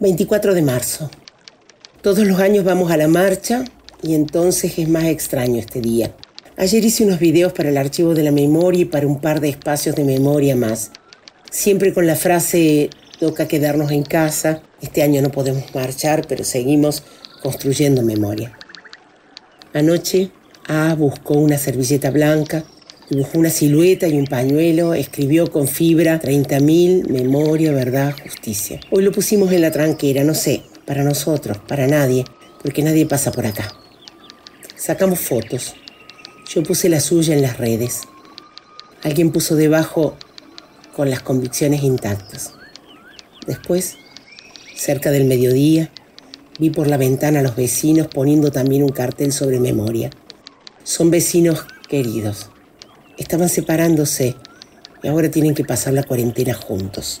24 de marzo. Todos los años vamos a la marcha y entonces es más extraño este día. Ayer hice unos videos para el archivo de la memoria y para un par de espacios de memoria más. Siempre con la frase toca quedarnos en casa. Este año no podemos marchar, pero seguimos construyendo memoria. Anoche A buscó una servilleta blanca, dibujó una silueta y un pañuelo, escribió con fibra 30.000, memoria, verdad, justicia. Hoy lo pusimos en la tranquera, no sé, para nosotros, para nadie, porque nadie pasa por acá. Sacamos fotos. Yo puse la suya en las redes. Alguien puso debajo con las convicciones intactas. Después, cerca del mediodía, vi por la ventana a los vecinos poniendo también un cartel sobre memoria. Son vecinos queridos. Estaban separándose y ahora tienen que pasar la cuarentena juntos.